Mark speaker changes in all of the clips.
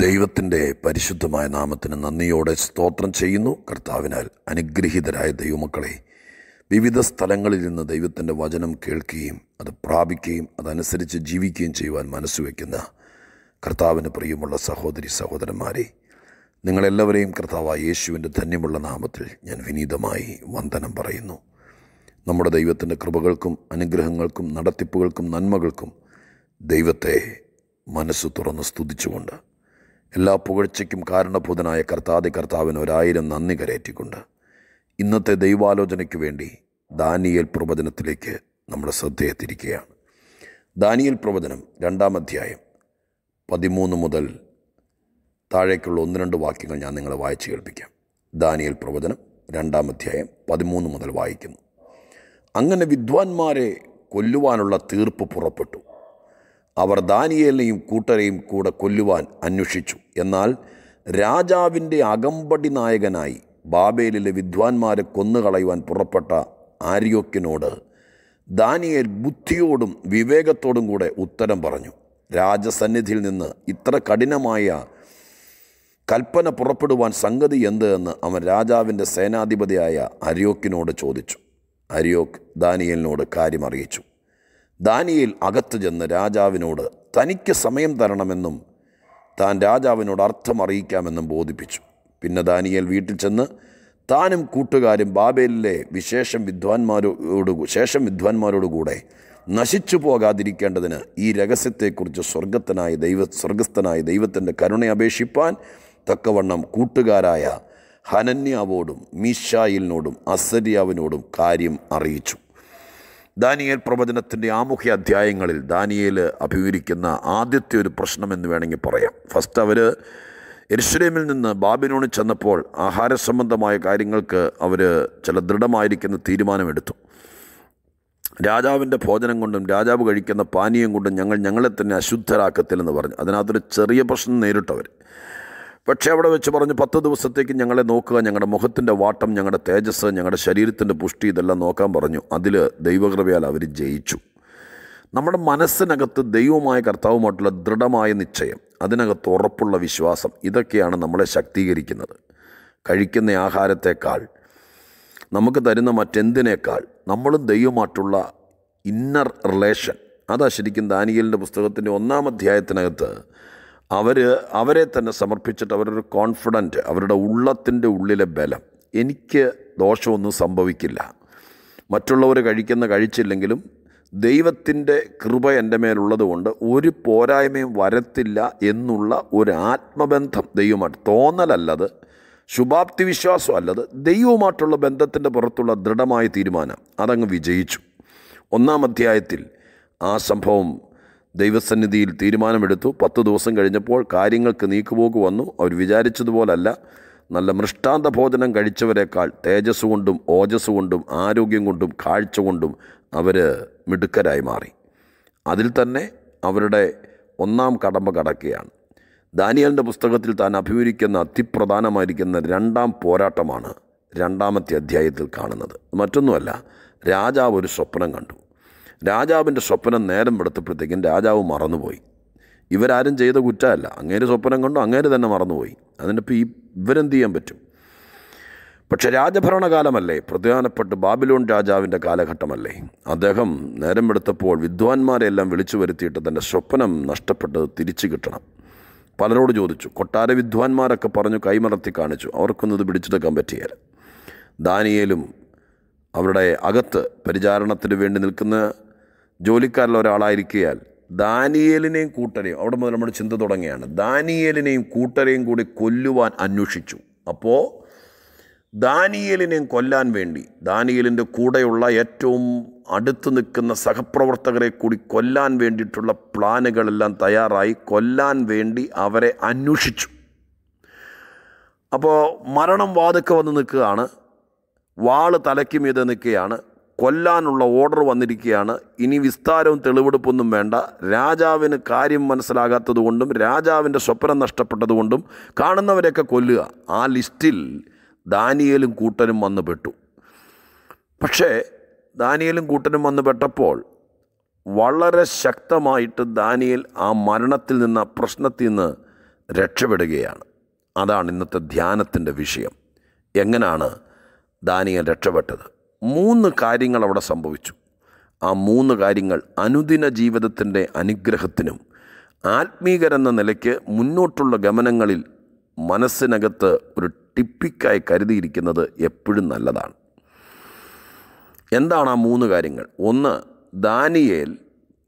Speaker 1: ദൈവത്തിന്റെ പരിശുദ്ധമായ നാമത്തിന് നന്ദിയോടെ സ്തോത്രം ചെയ്യുന്നു. കർത്താവിനാൽ അനുഗ്രഹീതരായ ദൈവമക്കളെ വിവിധ സ്ഥലങ്ങളിൽ നിന്ന് ദൈവത്തിന്റെ വചനം കേൾക്കുകയും അത് പ്രാപിക്കുകയും അതനുസരിച്ച് ജീവിക്കുകയും ചെയ്യുവാൻ മനസ്സുവെക്കുന്ന കർത്താവിന് പ്രിയമുള്ള സഹോദരി സഹോദരന്മാരെ നിങ്ങളെല്ലാവരെയും കർത്താവായ യേശുവിന്റെ ധന്യമുള്ള നാമത്തിൽ ഞാൻ വിനീതമായി വന്ദനം പറയുന്നു. നമ്മുടെ ദൈവത്തിന്റെ കൃപകൾക്കും അനുഗ്രഹങ്ങൾക്കും നടത്തിപ്പുകൾക്കും നന്മകൾക്കും ദൈവത്തെ മനസ്സ് തുറന്ന് സ്തുതിച്ചുകൊണ്ട് എല്ലാ പുകഴ്ചയ്ക്കും കാരണഭൂതനായ കർത്താതി കർത്താവിന് ഒരായിരം നന്ദി കരയറ്റിക്കൊണ്ട് ഇന്നത്തെ ദൈവാലോചനയ്ക്ക് വേണ്ടി ദാനിയൽ പ്രവചനത്തിലേക്ക് നമ്മുടെ ശ്രദ്ധയെ തിരിക്കുകയാണ് ദാനിയേൽ പ്രവചനം രണ്ടാം അധ്യായം പതിമൂന്ന് മുതൽ താഴേക്കുള്ള ഒന്ന് രണ്ട് വാക്യങ്ങൾ ഞാൻ നിങ്ങളെ വായിച്ചു കേൾപ്പിക്കാം. ദാനിയൽ പ്രവചനം രണ്ടാം അധ്യായം പതിമൂന്ന് മുതൽ വായിക്കുന്നു. അങ്ങനെ വിദ്വാൻമാരെ കൊല്ലുവാനുള്ള തീർപ്പ് പുറപ്പെട്ടു. അവർ ദാനിയേലിനെയും കൂട്ടരെയും കൂടെ കൊല്ലുവാൻ അന്വേഷിച്ചു. എന്നാൽ രാജാവിന്റെ അകമ്പടി നായകനായി ബാബേലിലെ വിദ്വാൻമാരെ കൊന്നുകളയുവാൻ പുറപ്പെട്ട ആര്യോക്കിനോട് ദാനിയേൽ ബുദ്ധിയോടും വിവേകത്തോടും കൂടെ ഉത്തരം പറഞ്ഞു. രാജസന്നിധിയിൽ നിന്ന് ഇത്ര കഠിനമായ കൽപ്പന പുറപ്പെടുവാൻ സംഗതി എന്ത് എന്ന് അവൻ രാജാവിന്റെ സേനാധിപതിയായ അരിയോക്കിനോട് ചോദിച്ചു. അരിയോക്ക് ദാനിയലിനോട് കാര്യം അറിയിച്ചു ദാനിയേൽ അകത്ത് ചെന്ന് രാജാവിനോട് തനിക്ക് സമയം തരണമെന്നും താൻ രാജാവിനോട് അർത്ഥം അറിയിക്കാമെന്നും ബോധിപ്പിച്ചു. പിന്നെ ദാനിയേൽ വീട്ടിൽ ചെന്ന് താനും കൂട്ടുകാരും ബാബേലിലെ വിശേഷം വിദ്വാൻമാരോട് ശേഷം വിദ്വാൻമാരോടുകൂടെ നശിച്ചു പോകാതിരിക്കേണ്ടതിന് ഈ രഹസ്യത്തെക്കുറിച്ച് സ്വർഗത്തനായ ദൈവ സ്വർഗസ്ഥനായ ദൈവത്തിന്റെ കരുണയെ അപേക്ഷിപ്പാൻ തക്കവണ്ണം കൂട്ടുകാരായ ഹനന്യാവോടും മീഷായിലിനോടും അസരിയാവിനോടും കാര്യം അറിയിച്ചു. ദാനിയേൽ പ്രവചനത്തിന്റെ ആമുഖ്യ അധ്യായങ്ങളിൽ ദാനിയേൽ അഭിമുഖീകരിക്കുന്ന ആദ്യത്തെ ഒരു പ്രശ്നമെന്ന് വേണമെങ്കിൽ പറയാം. ഫസ്റ്റ് അവർ എരുഷലേമിൽ നിന്ന് ബാബിനോണി ചെന്നപ്പോൾ ആഹാര സംബന്ധമായ കാര്യങ്ങൾക്ക് അവർ ചില ദൃഢമായിരിക്കുന്ന തീരുമാനമെടുത്തു. രാജാവിന്റെ ഭോജനം കൊണ്ടും രാജാവ് കഴിക്കുന്ന പാനീയം കൊണ്ടും ഞങ്ങൾ ഞങ്ങളെ തന്നെ അശുദ്ധരാക്കത്തില്ലെന്ന് പറഞ്ഞു. അതിനകത്തൊരു ചെറിയ പ്രശ്നം നേരിട്ടവർ പക്ഷേ അവിടെ വെച്ച് പറഞ്ഞു പത്ത് ദിവസത്തേക്ക് ഞങ്ങളെ നോക്കുക ഞങ്ങളുടെ മുഖത്തിന്റെ വാട്ടം ഞങ്ങളുടെ തേജസ് ഞങ്ങളുടെ ശരീരത്തിന്റെ പുഷ്ടി ഇതെല്ലാം നോക്കാൻ പറഞ്ഞു. അതിൽ ദൈവകൃപയാൽ അവർ ജയിച്ചു. നമ്മുടെ മനസ്സിനകത്ത് ദൈവമായ കർത്താവുമായിട്ടുള്ള ദൃഢമായ നിശ്ചയം അതിനകത്ത് ഉറപ്പുള്ള വിശ്വാസം ഇതൊക്കെയാണ് നമ്മളെ ശക്തീകരിക്കുന്നത്. കഴിക്കുന്ന ആഹാരത്തേക്കാൾ നമുക്ക് തരുന്ന മറ്റെന്തിനേക്കാൾ നമ്മളും ദൈവമായിട്ടുള്ള ഇന്നർ റിലേഷൻ അതാ ശരിക്കും ദാനിയലിന്റെ പുസ്തകത്തിന്റെ ഒന്നാം അധ്യായത്തിനകത്ത് അവർ അവരെ തന്നെ സമർപ്പിച്ചിട്ട് അവരൊരു കോൺഫിഡന്റ് അവരുടെ ഉള്ളത്തിന്റെ ഉള്ളിലെ ബലം. എനിക്ക് ദോഷമൊന്നും സംഭവിക്കില്ല. മറ്റുള്ളവർ കഴിക്കുന്ന കഴിച്ചില്ലെങ്കിലും ദൈവത്തിന്റെ കൃപ എന്റെ മേലുള്ളതുകൊണ്ട് ഒരു പോരായ്മയും വരത്തില്ല എന്നുള്ള ഒരു ആത്മബന്ധം ദൈവമായിട്ട്. തോന്നലല്ലത് ശുഭാപ്തി വിശ്വാസം അല്ലത് ദൈവവുമായിട്ടുള്ള ബന്ധത്തിന്റെ പുറത്തുള്ള ദൃഢമായ തീരുമാനം. അതങ്ങ് വിജയിച്ചു. ഒന്നാം അധ്യായത്തിൽ ആ സംഭവം ദൈവസന്നിധിയിൽ തീരുമാനമെടുത്തു. പത്ത് ദിവസം കഴിഞ്ഞപ്പോൾ കാര്യങ്ങൾക്ക് നീക്കുപോക്ക് വന്നു. അവർ വിചാരിച്ചതുപോലല്ല. നല്ല മൃഷ്ടാന്ത ഭോജനം കഴിച്ചവരെക്കാൾ തേജസ് കൊണ്ടും ഓജസ് കൊണ്ടും ആരോഗ്യം കൊണ്ടും കാഴ്ച കൊണ്ടും അവർ മിടുക്കരായി മാറി. അതിൽ തന്നെ അവരുടെ ഒന്നാം കടമ്പ കടക്കുകയാണ്. ദാനിയലിന്റെ പുസ്തകത്തിൽ താൻ അഭിമുഖിക്കുന്ന അതിപ്രധാനമായിരിക്കുന്ന രണ്ടാം പോരാട്ടമാണ് രണ്ടാമത്തെ അധ്യായത്തിൽ കാണുന്നത്. മറ്റൊന്നുമല്ല രാജാവ് ഒരു സ്വപ്നം കണ്ടു. രാജാവിന്റെ സ്വപ്നം നേരം വെളുത്തപ്പോഴത്തേക്കും രാജാവ് മറന്നുപോയി. ഇവരാരും ചെയ്ത കുറ്റമല്ല. അങ്ങേര് സ്വപ്നം കണ്ടു അങ്ങേര് തന്നെ മറന്നുപോയി. അതിനിപ്പോൾ ഈ ഇവരെന്ത് ചെയ്യാൻ പറ്റും? പക്ഷെ രാജഭരണകാലമല്ലേ? പ്രധാനപ്പെട്ട് ബാബിലോൺ രാജാവിന്റെ കാലഘട്ടമല്ലേ? അദ്ദേഹം നേരം എടുത്തപ്പോൾ വിദ്വാൻമാരെല്ലാം വിളിച്ചു വരുത്തിയിട്ട് തന്റെ സ്വപ്നം നഷ്ടപ്പെട്ടത് തിരിച്ചു കിട്ടണം. പലരോട് ചോദിച്ചു കൊട്ടാര വിദ്വാൻമാരൊക്കെ പറഞ്ഞു കൈമറത്തി കാണിച്ചു അവർക്കൊന്നും ഇത് പിടിച്ചെടുക്കാൻ പറ്റിയാൽ ദാനിയേലും അവരുടെ അകത്ത് പരിചാരണത്തിന് വേണ്ടി നിൽക്കുന്ന ജോലിക്കാരിൽ ഒരാളായിരിക്കുകയാൽ ദാനിയേലിനെയും കൂട്ടരെയും അവിടെ മുതൽ നമ്മുടെ ചിന്ത തുടങ്ങിയാണ് ദാനിയേലിനെയും കൂട്ടരെയും കൂടി കൊല്ലുവാൻ അന്വേഷിച്ചു. അപ്പോൾ ദാനിയേലിനെയും കൊല്ലാൻ വേണ്ടി ദാനിയേലിന്റെ കൂടെയുള്ള ഏറ്റവും അടുത്ത് നിൽക്കുന്ന സഹപ്രവർത്തകരെ കൂടി കൊല്ലാൻ വേണ്ടിയിട്ടുള്ള പ്ലാനുകളെല്ലാം തയ്യാറായി കൊല്ലാൻ വേണ്ടി അവരെ അന്വേഷിച്ചു. അപ്പോൾ മരണം വാതുക്കെ വന്ന് നിൽക്കുകയാണ്. വാൾ തലയ്ക്ക് മീതെ നിൽക്കുകയാണ്. കൊല്ലാനുള്ള ഓർഡർ വന്നിരിക്കുകയാണ്. ഇനി വിസ്താരവും തെളിവെടുപ്പൊന്നും വേണ്ട. രാജാവിന് കാര്യം മനസ്സിലാകാത്തതുകൊണ്ടും രാജാവിന്റെ സ്വപ്നം നഷ്ടപ്പെട്ടതുകൊണ്ടും കാണുന്നവരെയൊക്കെ കൊല്ലുക. ആ ലിസ്റ്റിൽ ദാനിയേലും കൂട്ടനും വന്നുപെട്ടു പക്ഷേ ദാനിയേലും കൂട്ടനും വന്നുപെട്ടപ്പോൾ വളരെ ശക്തമായിട്ട് ദാനിയേൽ ആ മരണത്തിൽ നിന്ന് പ്രശ്നത്തിൽ നിന്ന് രക്ഷപ്പെടുകയാണ്. അതാണ് ഇന്നത്തെ ധ്യാനത്തിന്റെ വിഷയം. എങ്ങനെയാണ് ദാനിയൽ രക്ഷപ്പെട്ടത്? മൂന്ന് കാര്യങ്ങൾ അവിടെ സംഭവിച്ചു. ആ മൂന്ന് കാര്യങ്ങൾ അനുദിന ജീവിതത്തിന്റെ അനുഗ്രഹത്തിനും ആത്മീകരെന്ന നിലയ്ക്ക് മുന്നോട്ടുള്ള ഗമനങ്ങളിൽ മനസ്സിനകത്ത് ഒരു ടിപ്പിക്കായി കരുതിയിരിക്കുന്നത് എപ്പോഴും നല്ലതാണ്. എന്താണ് ആ മൂന്ന് കാര്യങ്ങൾ? ഒന്ന് ദാനിയേൽ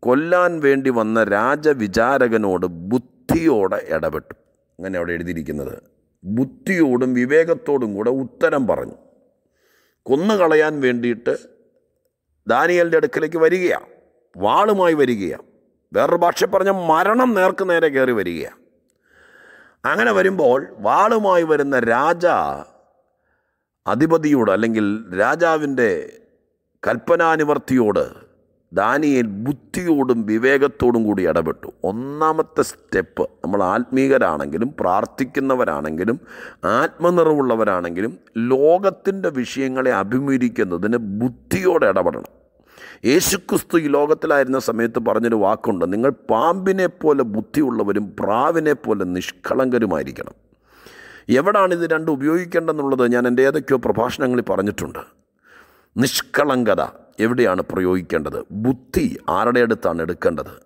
Speaker 1: കൊല്ലാൻ വേണ്ടി വന്ന രാജവിചാരകനോട് ബുദ്ധിയോടെ ഇടപെട്ടു. അങ്ങനെ അവിടെ എഴുതിയിരിക്കുന്നത്. ബുദ്ധിയോടും വിവേകത്തോടും കൂടെ ഉത്തരം പറഞ്ഞു. കൊന്നുകളയാൻ വേണ്ടിയിട്ട് ദാനിയലിന്റെ അടുക്കലേക്ക് വരികയാണ്. വാളുമായി വരികയാണ്. വേറൊരു ഭാഷ പറഞ്ഞ മരണം നേർക്ക് നേരെ കയറി വരികയാണ്. അങ്ങനെ വരുമ്പോൾ വാളുമായി വരുന്ന രാജ അധിപതിയോട് അല്ലെങ്കിൽ രാജാവിന്റെ കൽപ്പനാനിവർത്തിയോട് ദാനിയേൽ ബുദ്ധിയോടും വിവേകത്തോടും കൂടി ഇടപെട്ടു. ഒന്നാമത്തെ സ്റ്റെപ്പ് നമ്മൾ ആത്മീകരാണെങ്കിലും പ്രാർത്ഥിക്കുന്നവരാണെങ്കിലും ആത്മനിറവുള്ളവരാണെങ്കിലും ലോകത്തിന്റെ വിഷയങ്ങളെ അഭിമുഖീകരിക്കുന്നതിന് ബുദ്ധിയോടെ ഇടപെടണം. യേശുക്രിസ്തു ഈ ലോകത്തിലായിരുന്ന സമയത്ത് പറഞ്ഞൊരു വാക്കുണ്ട് നിങ്ങൾ പാമ്പിനെ പോലെ ബുദ്ധിയുള്ളവരും പ്രാവിനെ പോലെ നിഷ്കളങ്കരുമായിരിക്കണം. എവിടാണ് ഇത് രണ്ടും ഉപയോഗിക്കേണ്ടതെന്നുള്ളത് ഞാൻ എന്റെ ഏതൊക്കെയോ പ്രഭാഷണങ്ങളിൽ പറഞ്ഞിട്ടുണ്ട്. നിഷ്കളങ്കത. എവിടെയാണ് പ്രയോഗിക്കേണ്ടത്? ബുദ്ധി ആരുടെ അടുത്താണ് എടുക്കേണ്ടത്?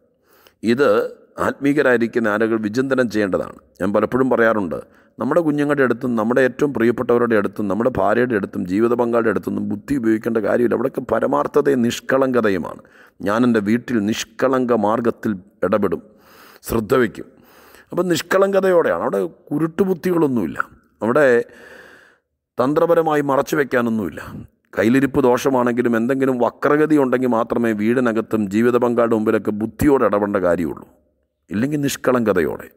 Speaker 1: ഇത് ആത്മീകരായിരിക്കുന്ന ആളുകൾ വിചിന്തനം ചെയ്യേണ്ടതാണ്. ഞാൻ പലപ്പോഴും പറയാറുണ്ട് നമ്മുടെ കുഞ്ഞുങ്ങളുടെ അടുത്തും നമ്മുടെ ഏറ്റവും പ്രിയപ്പെട്ടവരുടെ അടുത്തും നമ്മുടെ ഭാര്യയുടെ അടുത്തും ജീവിത പങ്കാളിയുടെ അടുത്തൊന്നും ബുദ്ധി ഉപയോഗിക്കേണ്ട കാര്യമില്ല. അവിടെയൊക്കെ പരമാർത്ഥതയും നിഷ്കളങ്കതയുമാണ്. ഞാൻ എന്റെ വീട്ടിൽ നിഷ്കളങ്ക മാർഗത്തിൽ ഇടപെടും ശ്രദ്ധ വയ്ക്കും. അപ്പം നിഷ്കളങ്കതയോടെയാണ്. അവിടെ കുരുട്ടുബുദ്ധികളൊന്നുമില്ല. അവിടെ തന്ത്രപരമായി മറച്ചു വയ്ക്കാനൊന്നുമില്ല കയ്യിലിരിപ്പ് ദോഷമാണെങ്കിലും എന്തെങ്കിലും വക്രഗതി ഉണ്ടെങ്കിൽ മാത്രമേ വീടിനകത്തും ജീവിത പങ്കാളിയുടെ മുമ്പിലൊക്കെ ബുദ്ധിയോടെ ഇടപെടേണ്ട കാര്യമുള്ളൂ. ഇല്ലെങ്കിൽ നിഷ്കളങ്കതയോടെ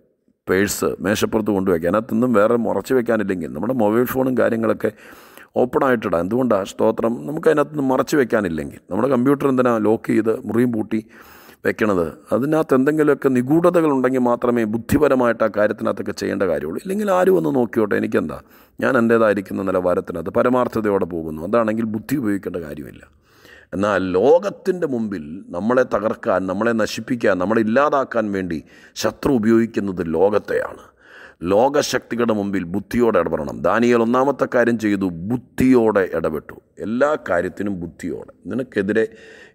Speaker 1: പേഴ്സ് മേശപ്പുറത്ത് കൊണ്ടുവയ്ക്കുക. അതിനകത്തൊന്നും വേറെ മുറച്ച് വെക്കാനില്ലെങ്കിൽ നമ്മുടെ മൊബൈൽ ഫോണും കാര്യങ്ങളൊക്കെ ഓപ്പൺ ആയിട്ടിടാം. എന്തുകൊണ്ടാണ് സ്തോത്രം. നമുക്ക് മറച്ചു മറച്ച് വെക്കാനില്ലെങ്കിൽ. നമ്മുടെ കമ്പ്യൂട്ടർ എന്തിനാ ലോക്ക് ചെയ്ത് മുറിയും പൂട്ടി വെക്കണത്. അതിനകത്ത് എന്തെങ്കിലുമൊക്കെ നിഗൂഢതകൾ ഉണ്ടെങ്കിൽ മാത്രമേ ബുദ്ധിപരമായിട്ട് ആ കാര്യത്തിനകത്തൊക്കെ ചെയ്യേണ്ട കാര്യമുള്ളൂ. ഇല്ലെങ്കിൽ ആരും ഒന്ന് നോക്കിയോട്ടെ എനിക്കെന്താ? ഞാൻ എന്റേതായിരിക്കുന്ന നിലവാരത്തിനകത്ത് പരമാർത്ഥതയോടെ പോകുന്നു. അതാണെങ്കിൽ ബുദ്ധി ഉപയോഗിക്കേണ്ട കാര്യമില്ല. എന്നാൽ ലോകത്തിന്റെ മുമ്പിൽ നമ്മളെ തകർക്കാൻ നമ്മളെ നശിപ്പിക്കാൻ നമ്മളെ ഇല്ലാതാക്കാൻ വേണ്ടി ശത്രു ഉപയോഗിക്കുന്നത് ലോകത്തെയാണ്. ലോകശക്തികളുടെ മുമ്പിൽ ബുദ്ധിയോടെ ഇടപെടണം. ദാനിയൽ ഒന്നാമത്തെ കാര്യം ചെയ്തു ബുദ്ധിയോടെ ഇടപെട്ടു. എല്ലാ കാര്യത്തിനും ബുദ്ധിയോടെ. നിനക്കെതിരെ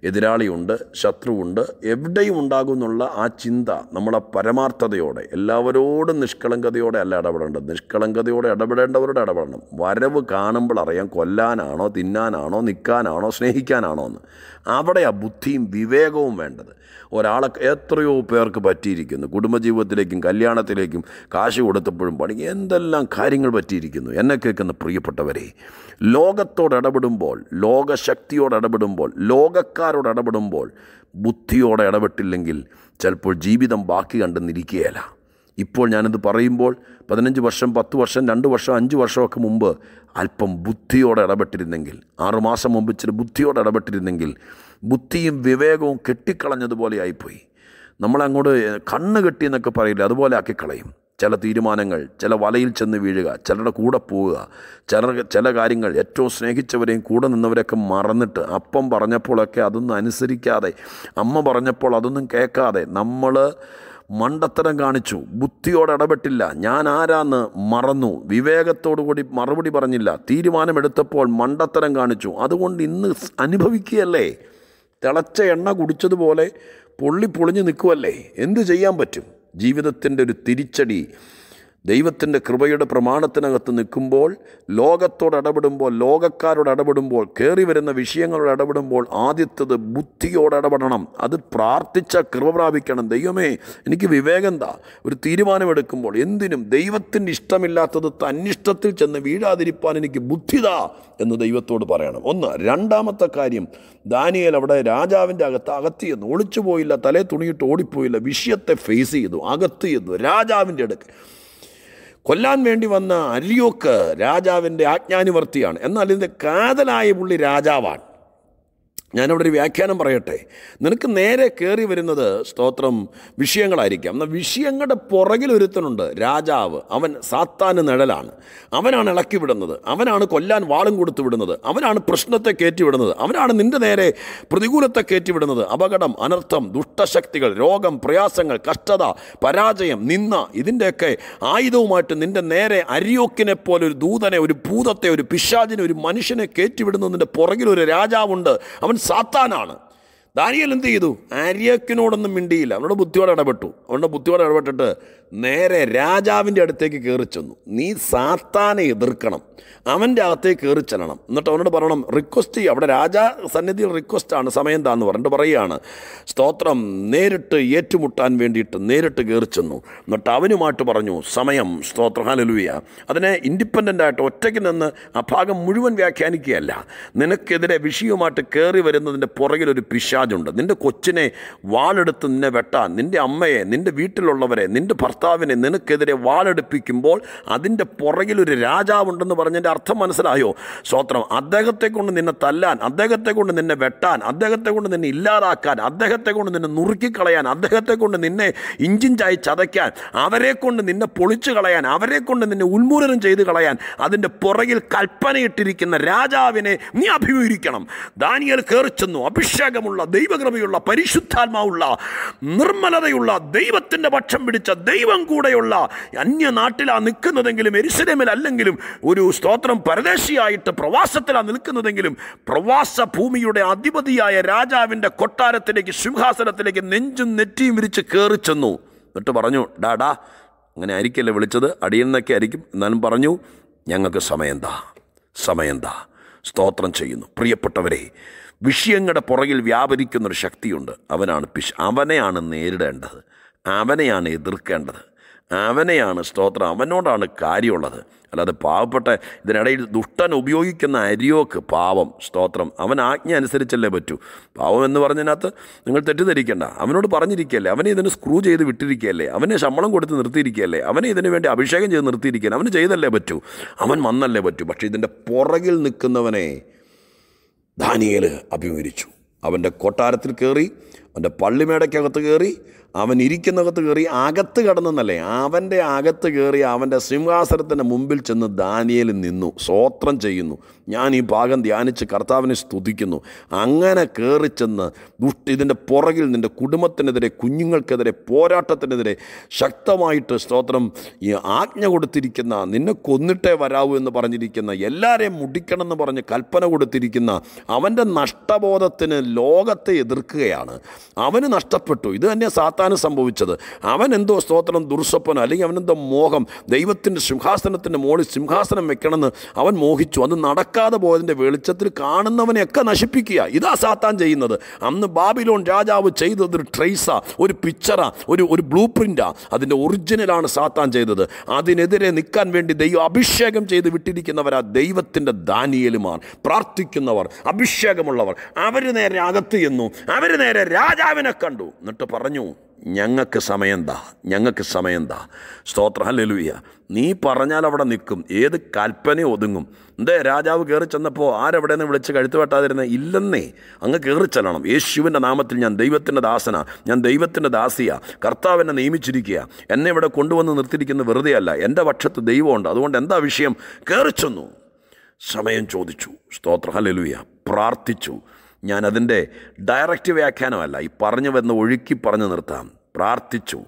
Speaker 1: എതിരാളിയുണ്ട് ശത്രുവുണ്ട് എവിടെയും ഉണ്ടാകുന്നുള്ള ആ ചിന്ത നമ്മളെ പരമാർത്ഥതയോടെ എല്ലാവരോടും നിഷ്കളങ്കതയോടെ അല്ല ഇടപെടേണ്ടത്. നിഷ്കളങ്കതയോടെ ഇടപെടേണ്ടവരോട് ഇടപെടണം. വരവ് കാണുമ്പോൾ അറിയാം കൊല്ലാനാണോ തിന്നാനാണോ നിൽക്കാനാണോ സ്നേഹിക്കാനാണോ എന്ന്. അവിടെ ആ ബുദ്ധിയും വിവേകവും വേണ്ടത്. ഒരാളെ എത്രയോ പേർക്ക് പറ്റിയിരിക്കുന്നു. കുടുംബജീവിതത്തിലേക്കും കല്യാണത്തിലേക്കും കാശ് കൊടുത്തപ്പോഴും പണി എന്തെല്ലാം കാര്യങ്ങൾ പറ്റിയിരിക്കുന്നു? എന്നെ കേൾക്കുന്ന പ്രിയപ്പെട്ടവരെ ലോകത്തോട് ഇടപെടുമ്പോൾ ലോകശക്തിയോട് ഇടപെടുമ്പോൾ ലോകക്കാരോട് ഇടപെടുമ്പോൾ ബുദ്ധിയോടെ ഇടപെട്ടില്ലെങ്കിൽ ചിലപ്പോൾ ജീവിതം ബാക്കി കണ്ടെന്നിരിക്കുകയല്ല ഇപ്പോൾ ഞാനിത് പറയുമ്പോൾ പതിനഞ്ച് വർഷം പത്ത് വർഷം രണ്ട് വർഷം അഞ്ച് വർഷമൊക്കെ മുമ്പ് അല്പം ബുദ്ധിയോടെ ഇടപെട്ടിരുന്നെങ്കിൽ ആറുമാസം മുമ്പ് ഇച്ചിരി ബുദ്ധിയോടെ ഇടപെട്ടിരുന്നെങ്കിൽ ബുദ്ധിയും വിവേകവും കെട്ടിക്കളഞ്ഞതുപോലെ ആയിപ്പോയി. നമ്മളങ്ങോട്ട് കണ്ണ് കെട്ടി എന്നൊക്കെ പറയില്ല അതുപോലെ ആക്കിക്കളയും. ചില തീരുമാനങ്ങൾ ചില വലയിൽ ചെന്ന് വീഴുക ചിലരുടെ കൂടെ പോവുക ചില ചില കാര്യങ്ങൾ ഏറ്റവും സ്നേഹിച്ചവരെയും കൂടെ നിന്നവരെയൊക്കെ മറന്നിട്ട് അപ്പം പറഞ്ഞപ്പോഴൊക്കെ അതൊന്നും അനുസരിക്കാതെ അമ്മ പറഞ്ഞപ്പോൾ അതൊന്നും കേൾക്കാതെ നമ്മൾ മണ്ടത്തരം കാണിച്ചു. ബുദ്ധിയോടെ ഇടപെട്ടില്ല. ഞാൻ ആരാന്ന് മറന്നു. വിവേകത്തോടു കൂടി മറുപടി പറഞ്ഞില്ല. തീരുമാനമെടുത്തപ്പോൾ മണ്ടത്തരം കാണിച്ചു. അതുകൊണ്ട് ഇന്ന് അനുഭവിക്കുകയല്ലേ? തിളച്ച എണ്ണ കുടിച്ചതുപോലെ പൊള്ളി പൊളിഞ്ഞ് നിൽക്കുമല്ലേ എന്തു ചെയ്യാൻ പറ്റും? ജീവിതത്തിന്റെ ഒരു തിരിച്ചടി ദൈവത്തിന്റെ കൃപയുടെ പ്രമാണത്തിനകത്ത് നിൽക്കുമ്പോൾ ലോകത്തോട് ഇടപെടുമ്പോൾ ലോകക്കാരോട് ഇടപെടുമ്പോൾ കയറി വരുന്ന വിഷയങ്ങളോട് ഇടപെടുമ്പോൾ ആദ്യത്തത് ബുദ്ധിയോട് ഇടപെടണം. അത് പ്രാർത്ഥിച്ച കൃപ പ്രാപിക്കണം. ദൈവമേ എനിക്ക് വിവേകം താ. ഒരു തീരുമാനമെടുക്കുമ്പോൾ എന്തിനും ദൈവത്തിന്റെ ഇഷ്ടമില്ലാത്തത് തന്നിഷ്ടത്തിൽ ചെന്ന് വീഴാതിരിപ്പാൻ എനിക്ക് ബുദ്ധിതാ എന്ന് ദൈവത്തോട് പറയണം. ഒന്ന് രണ്ടാമത്തെ കാര്യം ദാനിയേൽ അവിടെ രാജാവിന്റെ അകത്ത് അകത്ത് ചെന്നു ഒളിച്ചു പോയില്ല തലേ തുണിയിട്ട് ഓടിപ്പോയില്ല വിഷയത്തെ ഫേസ് ചെയ്തു അകത്ത് ചെന്നു രാജാവിന്റെ അടുക്ക് കൊല്ലാൻ വേണ്ടി വന്ന അരിയോക്ക് രാജാവിന്റെ ആജ്ഞാനുവർത്തിയാണ്. എന്നാൽ ഇതിന്റെ കാതലായ പുള്ളി രാജാവാണ്. ഞാനവിടെ ഒരു വ്യാഖ്യാനം പറയട്ടെ. നിനക്ക് നേരെ കയറി വരുന്നത് സ്തോത്രം വിഷയങ്ങളായിരിക്കാം. എന്നാൽ വിഷയങ്ങളുടെ പുറകിൽ ഒരുത്തനുണ്ട് രാജാവ്. അവൻ സാത്താന് നിഴലാണ്. അവനാണ് ഇളക്കി വിടുന്നത്. അവനാണ് കൊല്ലാൻ വാളും കൊടുത്തു വിടുന്നത്. അവനാണ് പ്രശ്നത്തെ കയറ്റിവിടുന്നത് അവനാണ് നിന്റെ നേരെ പ്രതികൂലത്തെ കയറ്റിവിടുന്നത് അപകടം അനർത്ഥം ദുഷ്ടശക്തികൾ രോഗം പ്രയാസങ്ങൾ കഷ്ടത പരാജയം നിന്ന ഇതിന്റെയൊക്കെ ആയുധവുമായിട്ട് നിന്റെ നേരെ അരിയോക്കിനെ പോലെ ഒരു ദൂതനെ ഒരു ഭൂതത്തെ ഒരു പിശാചിനെ ഒരു മനുഷ്യനെ കയറ്റിവിടുന്നതിന്റെ പുറകിൽ ഒരു രാജാവുണ്ട്. അവൻ സാത്താനാണ്. ദാനിയൽ എന്ത് ചെയ്തു? ആര്യക്കിനോടൊന്നും മിണ്ടിയില്ല. അവനോട് ബുദ്ധിയോടെ ഇടപെട്ടു. അവരുടെ ബുദ്ധിയോടെ ഇടപെട്ടിട്ട് നേരെ രാജാവിന്റെ അടുത്തേക്ക് കയറി ചെന്നു. നീ സാത്താനെ എതിർക്കണം. അവന്റെ അകത്തേക്ക് കയറി ചെല്ലണം. എന്നിട്ട് അവനോട് പറയണം റിക്വസ്റ്റ് ചെയ്യുക അവിടെ രാജാ സന്നിധിയിൽ റിക്വസ്റ്റാണ് സമയം താന്ന് പറഞ്ഞിട്ട് പറയുകയാണ്. സ്തോത്രം. നേരിട്ട് ഏറ്റുമുട്ടാൻ വേണ്ടിയിട്ട് നേരിട്ട് കയറി ചെന്നു. എന്നിട്ട് അവനുമായിട്ട് പറഞ്ഞു സമയം. സ്തോത്ര. ഹാലലുയ അതിനെ ഇൻഡിപെൻഡന്റ് ആയിട്ട് ഒറ്റയ്ക്ക് നിന്ന് ആ ഭാഗം മുഴുവൻ വ്യാഖ്യാനിക്കുകയല്ല. നിനക്കെതിരെ വിഷയവുമായിട്ട് കയറി വരുന്നതിന്റെ പുറകിലൊരു പിശാജുണ്ട് നിന്റെ കൊച്ചിനെ വാളെടുത്ത് നിന്നെ വെട്ടാൻ നിന്റെ അമ്മയെ നിന്റെ വീട്ടിലുള്ളവരെ നിന്റെ ഭർത്താവിനെ നിനക്കെതിരെ വാളെടുപ്പിക്കുമ്പോൾ അതിന്റെ പുറകിൽ ഒരു രാജാവുണ്ടെന്ന് പറഞ്ഞതിന്റെ അർത്ഥം മനസ്സിലായോ? സ്തോത്രം. അദ്ദേഹത്തെ കൊണ്ട് നിന്നെ തല്ലാൻ അദ്ദേഹത്തെ കൊണ്ട് നിന്നെ വെട്ടാൻ അദ്ദേഹത്തെ കൊണ്ട് നിന്നെ ഇല്ലാതാക്കാൻ അദ്ദേഹത്തെ കൊണ്ട് നിന്നെ നുറുക്കിക്കളയാൻ അദ്ദേഹത്തെ കൊണ്ട് നിന്നെ ഇഞ്ചിഞ്ചായി ചതയ്ക്കാൻ അവരെ കൊണ്ട് നിന്നെ പൊളിച്ചു കളയാൻ അവരെ കൊണ്ട് നിന്നെ ഉന്മൂലനം ചെയ്ത് കളയാൻ അതിന്റെ പുറകിൽ കൽപ്പനയിട്ടിരിക്കുന്ന രാജാവിനെ നീ അഭിമുഖീകരിക്കണം. ദാനിയൽ കയറിച്ചെന്നു അഭിഷേകമുള്ള ദൈവകൃപയുള്ള പരിശുദ്ധാത്മാവുള്ള നിർമ്മലതയുള്ള ദൈവത്തിന്റെ പക്ഷം പിടിച്ച ദൈവം കൂടെയുള്ള അന്യനാട്ടിലാ നിൽക്കുന്നതെങ്കിലും എരിശിലേമിലല്ലെങ്കിലും ഒരു സ്തോത്രം പരദേശിയായിട്ട് പ്രവാസത്തിലാണ് നിൽക്കുന്നതെങ്കിലും പ്രവാസ ഭൂമിയുടെ അധിപതിയായ രാജാവിന്റെ കൊട്ടാരത്തിലേക്ക് സിംഹാസനത്തിലേക്ക് നെഞ്ചും നെറ്റിയും വിരിച്ച് കയറി ചെന്നു. എന്നിട്ട് പറഞ്ഞു ഡാഡാ അങ്ങനെ ആയിരിക്കല്ലേ വിളിച്ചത്? അടിയെന്നൊക്കെ ആയിരിക്കും. എന്നാലും പറഞ്ഞു ഞങ്ങൾക്ക് സമയന്താ സമയന്താ സ്തോത്രം ചെയ്യുന്നു. പ്രിയപ്പെട്ടവരെ വിഷയങ്ങളുടെ പുറകിൽ വ്യാപരിക്കുന്നൊരു ശക്തിയുണ്ട്. അവനാണ് പിശ് അവനെയാണ് നേരിടേണ്ടത്. അവനെയാണ് എതിർക്കേണ്ടത്. അവനെയാണ് സ്തോത്രം. അവനോടാണ് കാര്യമുള്ളത്. അല്ലാതെ പാവപ്പെട്ട ഇതിനിടയിൽ ദുഷ്ടൻ ഉപയോഗിക്കുന്ന അരിയോക്ക് പാവം സ്തോത്രം. അവൻ ആജ്ഞ അനുസരിച്ചല്ലേ പറ്റൂ. പാവം എന്ന് പറഞ്ഞതിനകത്ത് നിങ്ങൾ തെറ്റിദ്ധരിക്കേണ്ട. അവനോട് പറഞ്ഞിരിക്കുകയല്ലേ. അവനെ ഇതിന് സ്ക്രൂ ചെയ്ത് വിട്ടിരിക്കുകയല്ലേ. അവനെ ശമ്പളം കൊടുത്ത് നിർത്തിയിരിക്കുകയല്ലേ. അവനെ ഇതിനു വേണ്ടി അഭിഷേകം ചെയ്ത് നിർത്തിയിരിക്കുകയല്ലേ. അവന് ചെയ്തല്ലേ പറ്റൂ. അവൻ വന്നല്ലേ പറ്റൂ. പക്ഷേ ഇതിന്റെ പുറകിൽ നിൽക്കുന്നവനെ ദാനിയേൽ അഭിമുഖിച്ചു അവന്റെ കൊട്ടാരത്തിൽ കയറി അവന്റെ പള്ളിമേടയ്ക്കകത്ത് കയറി അവൻ ഇരിക്കുന്നകത്ത് കയറി അകത്ത് കടന്നെന്നല്ലേ അവന്റെ അകത്ത് കയറി അവന്റെ സിംഹാസനത്തിന്റെ മുമ്പിൽ ചെന്ന് ദാനിയേൽ നിന്നു സ്വോത്രം ചെയ്യുന്നു. ഞാൻ ഈ ഭാഗം ധ്യാനിച്ച് കർത്താവിനെ സ്തുതിക്കുന്നു. അങ്ങനെ കയറി ചെന്ന് ദുഷ്ട ഇതിന്റെ പുറകിൽ നിന്റെ കുടുംബത്തിനെതിരെ കുഞ്ഞുങ്ങൾക്കെതിരെ പോരാട്ടത്തിനെതിരെ ശക്തമായിട്ട് സ്തോത്രം ഈ ആജ്ഞ കൊടുത്തിരിക്കുന്ന നിന്നെ കൊന്നിട്ടേ വരാവൂ എന്ന് പറഞ്ഞിരിക്കുന്ന എല്ലാവരെയും മുടിക്കണമെന്ന് പറഞ്ഞ് കൽപ്പന കൊടുത്തിരിക്കുന്ന അവന്റെ നഷ്ടബോധത്തിന് ലോകത്തെ എതിർക്കുകയാണ്. അവന് നഷ്ടപ്പെട്ടു. ഇത് തന്നെ സാത്താന് സംഭവിച്ചത്. അവൻ എന്തോ സ്തോത്രം ദുർസ്വപ്നം അല്ലെങ്കിൽ അവനെന്തോ മോഹം ദൈവത്തിന്റെ സിംഹാസനത്തിന്റെ മുകളിൽ സിംഹാസനം വെക്കണമെന്ന് അവൻ മോഹിച്ചു. അത് നടക്കാതെ പോയതിന്റെ വെളിച്ചത്തിൽ കാണുന്നവനെയൊക്കെ നശിപ്പിക്കുക. ഇതാ സാത്താൻ ചെയ്യുന്നത്. അന്ന് ബാബിലോൺ രാജാവ് ചെയ്തത് ഒരു ട്രെയ്സാ ഒരു പിക്ചറാ ഒരു ഒരു ബ്ലൂ പ്രിന്റാ അതിന്റെ ഒറിജിനലാണ് സാത്താൻ ചെയ്തത്. അതിനെതിരെ നിൽക്കാൻ വേണ്ടി ദൈവം അഭിഷേകം ചെയ്ത് വിട്ടിരിക്കുന്നവരാ ദൈവത്തിന്റെ ദാനിയലുമാർ പ്രാർത്ഥിക്കുന്നവർ അഭിഷേകമുള്ളവർ. അവർ നേരെ അകത്ത് ചെന്നു. അവർ നേരെ രാജാവിനെ കണ്ടു. എന്നിട്ട് പറഞ്ഞു ഞങ്ങൾക്ക് സമയം ഞങ്ങൾക്ക് സമയം സ്തോത്ര ഹല്ലേലൂയ. നീ പറഞ്ഞാൽ അവിടെ നിൽക്കും ഏത് കൽപ്പന ഒതുങ്ങും. എന്തേ രാജാവ് കയറി ചെന്നപ്പോൾ ആരെവിടെ നിന്ന് വിളിച്ച് കഴുത്ത് വെട്ടാതിരുന്നേ? ഇല്ലെന്നേ. അങ്ങ് കയറി ചെല്ലണം. യേശുവിന്റെ നാമത്തിൽ ഞാൻ ദൈവത്തിന്റെ ദാസന ഞാൻ ദൈവത്തിന്റെ ദാസിയ. കർത്താവിനെ നിയമിച്ചിരിക്കുക എന്നെ ഇവിടെ കൊണ്ടുവന്ന് നിർത്തിയിരിക്കുന്ന വെറുതെയല്ല എന്റെ പക്ഷത്ത് ദൈവമുണ്ട്. അതുകൊണ്ട് എന്താ വിഷയം? കയറി ചെന്നു. സമയം ചോദിച്ചു. സ്തോത്ര ഹല്ലേലൂയ. പ്രാർത്ഥിച്ചു. ഞാനതിന്റെ ഡയറക്റ്റ് വ്യാഖ്യാനമല്ല ഈ പറഞ്ഞു വന്ന് ഒഴുക്കി പറഞ്ഞു നിർത്താം. പ്രാർത്ഥിച്ചു.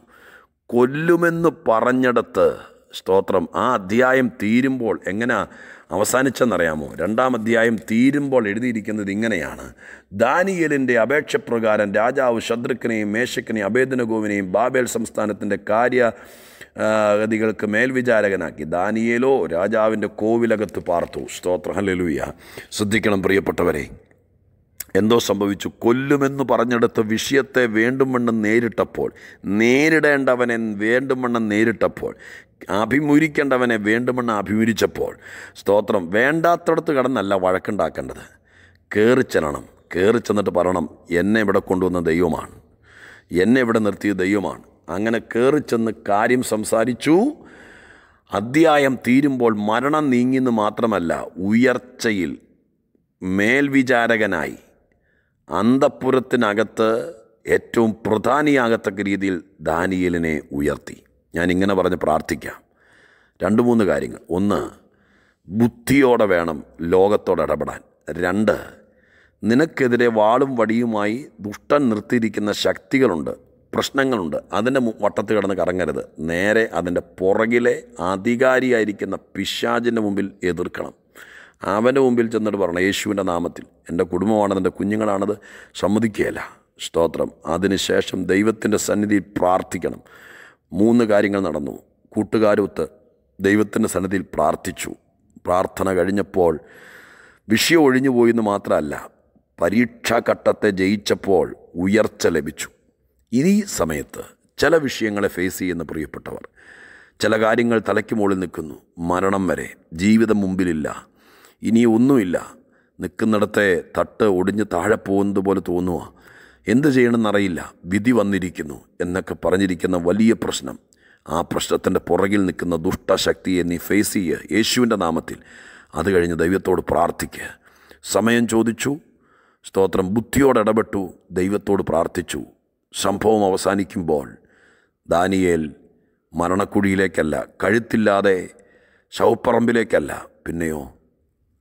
Speaker 1: കൊല്ലുമെന്ന് പറഞ്ഞിടത്ത്. സ്തോത്രം. ആ അധ്യായം തീരുമ്പോൾ എങ്ങനെ അവസാനിച്ചെന്നറിയാമോ? രണ്ടാം അധ്യായം തീരുമ്പോൾ എഴുതിയിരിക്കുന്നത് ഇങ്ങനെയാണ്. ദാനിയലിന്റെ അപേക്ഷപ്രകാരം രാജാവ് ശത്രുക്കിനെയും മേശക്കിനെയും അഭേദനഗോവിനെയും ബാബേൽ സംസ്ഥാനത്തിന്റെ കാര്യ ഗതികൾക്ക് മേൽവിചാരകനാക്കി. ദാനിയേലോ രാജാവിന്റെ കോവിലകത്ത് പാർത്തു. സ്തോത്ര. ഹല്ലേലൂയ. ശ്രദ്ധിക്കണം പ്രിയപ്പെട്ടവരെ. എന്തോ സംഭവിച്ചു. കൊല്ലുമെന്ന് പറഞ്ഞെടുത്ത വിഷയത്തെ വേണ്ടും വണ്ണം നേരിട്ടപ്പോൾ നേരിടേണ്ടവനെ വേണ്ടും വണ്ണം നേരിട്ടപ്പോൾ അഭിമുഖിക്കേണ്ടവനെ വേണ്ടുമെണ്ണം അഭിമുഖിച്ചപ്പോൾ സ്തോത്രം വേണ്ടാത്തടത്ത് കടന്നല്ല വഴക്കുണ്ടാക്കേണ്ടത്. കയറി ചെല്ലണം കയറി ചെന്നിട്ട് പറയണം എന്നെ ഇവിടെ കൊണ്ടുവന്ന ദൈവമാണ്. എന്നെ ഇവിടെ നിർത്തിയ ദൈവമാണ്. അങ്ങനെ കയറി ചെന്ന് കാര്യം സംസാരിച്ചു. അധ്യായം തീരുമ്പോൾ മരണം നീങ്ങിയെന്ന് മാത്രമല്ല ഉയർച്ചയിൽ മേൽവിചാരകനായി അന്തപ്പുരത്തിനകത്ത് ഏറ്റവും പ്രധാനിയാകത്തക്ക രീതിയിൽ ദാനിയലിനെ ഉയർത്തി. ഞാൻ ഇങ്ങനെ പറഞ്ഞ് പ്രാർത്ഥിക്കാം. രണ്ട് മൂന്ന് കാര്യങ്ങൾ. ഒന്ന് ബുദ്ധിയോടെ വേണം ലോകത്തോട് ഇടപെടാൻ. രണ്ട് നിനക്കെതിരെ വാളും വടിയുമായി ദുഷ്ടൻ നിർത്തിയിരിക്കുന്ന ശക്തികളുണ്ട് പ്രശ്നങ്ങളുണ്ട്. അതിന്റെ വട്ടത്ത് കിടന്ന് കറങ്ങരുത്. നേരെ അതിന്റെ പുറകിലെ അധികാരിയായിരിക്കുന്ന പിശാചിന്റെ മുമ്പിൽ എതിർക്കണം. അവന്റെ മുമ്പിൽ ചെന്നിട്ട് പറഞ്ഞു യേശുവിന്റെ നാമത്തിൽ എന്റെ കുടുംബമാണത് എന്റെ കുഞ്ഞുങ്ങളാണത് സമ്മതിക്കുകയല്ല. സ്തോത്രം. അതിനുശേഷം ദൈവത്തിന്റെ സന്നിധിയിൽ പ്രാർത്ഥിക്കണം. മൂന്ന് കാര്യങ്ങൾ നടന്നു. കൂട്ടുകാരൊത്ത് ദൈവത്തിന്റെ സന്നിധിയിൽ പ്രാർത്ഥിച്ചു. പ്രാർത്ഥന കഴിഞ്ഞപ്പോൾ വിഷയം ഒഴിഞ്ഞു പോയെന്ന് മാത്രമല്ല പരീക്ഷാഘട്ടത്തെ ജയിച്ചപ്പോൾ ഉയർച്ച ലഭിച്ചു. ഇനി സമയത്ത് ചില വിഷയങ്ങളെ ഫേസ് ചെയ്യുന്ന പ്രിയപ്പെട്ടവർ ചില കാര്യങ്ങൾ തലയ്ക്ക് മുകളിൽ നിൽക്കുന്നു. മരണം വരെ ജീവിതം മുമ്പിലില്ല. ഇനി ഒന്നുമില്ല. നിൽക്കുന്നിടത്തെ തട്ട് ഒടിഞ്ഞ് താഴെ പോകുന്നത് പോലെ തോന്നുക എന്ത് ചെയ്യണമെന്നറിയില്ല. വിധി വന്നിരിക്കുന്നു എന്നൊക്കെ പറഞ്ഞിരിക്കുന്ന വലിയ പ്രശ്നം. ആ പ്രശ്നത്തിന്റെ പുറകിൽ നിൽക്കുന്ന ദുഷ്ടശക്തിയെ നീ ഫേസ് ചെയ്യുക യേശുവിന്റെ നാമത്തിൽ. അത് കഴിഞ്ഞ് ദൈവത്തോട് പ്രാർത്ഥിക്കുക സമയം ചോദിച്ചു. സ്തോത്രം. ബുദ്ധിയോട് ഇടപെട്ടു. ദൈവത്തോട് പ്രാർത്ഥിച്ചു. സംഭവം അവസാനിക്കുമ്പോൾ ദാനിയേൽ മരണക്കുഴിയിലേക്കല്ല കഴുത്തില്ലാതെ ശവപ്പറമ്പിലേക്കല്ല പിന്നെയോ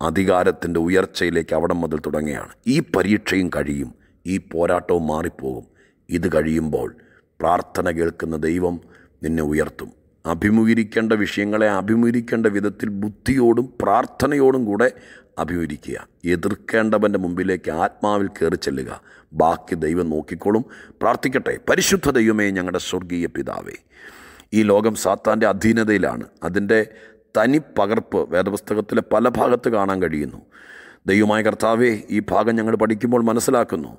Speaker 1: അധികാരത്തിന്റെ ഉയർച്ചയിലേക്ക് അവിടം മുതൽ തുടങ്ങുകയാണ്. ഈ പരീക്ഷയും കഴിയും. ഈ പോരാട്ടവും മാറിപ്പോകും. ഇത് കഴിയുമ്പോൾ പ്രാർത്ഥന കേൾക്കുന്ന ദൈവം നിന്നെ ഉയർത്തും. അഭിമുഖീകരിക്കേണ്ട വിഷയങ്ങളെ അഭിമുഖീകരിക്കേണ്ട വിധത്തിൽ ബുദ്ധിയോടും പ്രാർത്ഥനയോടും കൂടെ അഭിമുഖീകരിക്കുക. എതിർക്കേണ്ടവന്റെ മുമ്പിലേക്ക് ആത്മാവിൽ കയറി ചെല്ലുക. ബാക്കി ദൈവം നോക്കിക്കോളും. പ്രാർത്ഥിക്കട്ടെ. പരിശുദ്ധ ദൈവമേ ഞങ്ങളുടെ സ്വർഗീയ പിതാവേ. ഈ ലോകം സാത്താന്റെ അധീനതയിലാണ്. അതിന്റെ തനി പകർപ്പ് വേദപുസ്തകത്തിലെ പല ഭാഗത്ത് കാണാൻ കഴിയുന്നു. ദൈവമായ കർത്താവെ ഈ ഭാഗം ഞങ്ങൾ പഠിക്കുമ്പോൾ മനസ്സിലാക്കുന്നു.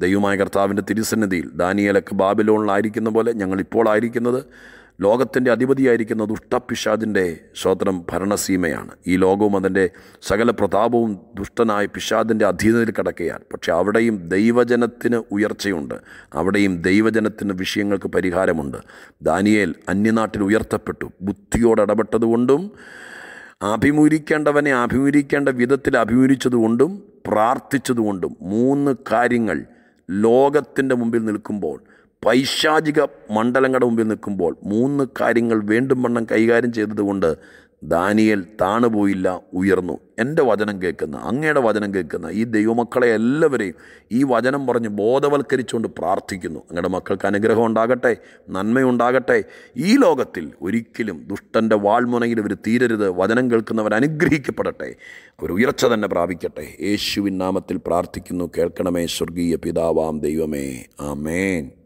Speaker 1: ദൈവമായ കർത്താവിന്റെ തിരുസന്നിധിയിൽ ദാനിയലക്ക് ബാബിലോണിലായിരിക്കുന്ന പോലെ ഞങ്ങളിപ്പോൾ ആയിരിക്കുന്നത്. ലോകത്തിന്റെ അധിപതിയായിരിക്കുന്ന ദുഷ്ടപിഷാദിന്റെ സ്വതന്ത്രം ഭരണസീമയാണ്. ഈ ലോകവും അതിന്റെ സകല പ്രതാപവും ദുഷ്ടനായ പിഷാദിന്റെ അധീനതയിൽ കിടക്കുകയാണ്. പക്ഷേ അവിടെയും ദൈവജനത്തിന് ഉയർച്ചയുണ്ട്. അവിടെയും ദൈവജനത്തിന് വിഷയങ്ങൾക്ക് പരിഹാരമുണ്ട്. ദാനിയേൽ അന്യനാട്ടിൽ ഉയർത്തപ്പെട്ടു. ബുദ്ധിയോട് ഇടപെട്ടതുകൊണ്ടും അഭിമുഖിക്കേണ്ടവനെ അഭിമുഖിക്കേണ്ട വിധത്തിൽ അഭിമുഖിച്ചതുകൊണ്ടും പ്രാർത്ഥിച്ചതുകൊണ്ടും മൂന്ന് കാര്യങ്ങൾ ലോകത്തിന്റെ മുമ്പിൽ നിൽക്കുമ്പോൾ പൈശാചിക മണ്ഡലങ്ങളുടെ മുമ്പിൽ നിൽക്കുമ്പോൾ മൂന്ന് കാര്യങ്ങൾ വേണ്ടും വണ്ണം കൈകാര്യം ചെയ്തതുകൊണ്ട് ദാനിയൽ താണുപോയില്ല ഉയർന്നു. എന്റെ വചനം കേൾക്കുന്ന അങ്ങയുടെ വചനം കേൾക്കുന്ന ഈ ദൈവമക്കളെ എല്ലാവരെയും ഈ വചനം പറഞ്ഞ് ബോധവൽക്കരിച്ചുകൊണ്ട് പ്രാർത്ഥിക്കുന്നു. അങ്ങയുടെ മക്കൾക്ക് അനുഗ്രഹം ഉണ്ടാകട്ടെ നന്മയുണ്ടാകട്ടെ. ഈ ലോകത്തിൽ ഒരിക്കലും ദുഷ്ടന്റെ വാൾമുനയിൽ ഇവർ തീരരുത്. വചനം കേൾക്കുന്നവർ അനുഗ്രഹിക്കപ്പെടട്ടെ. അവർ ഉയർച്ച തന്നെ പ്രാപിക്കട്ടെ. യേശുവിൻ നാമത്തിൽ പ്രാർത്ഥിക്കുന്നു. കേൾക്കണമേ സ്വർഗീയ പിതാവാം ദൈവമേ. ആമേൻ.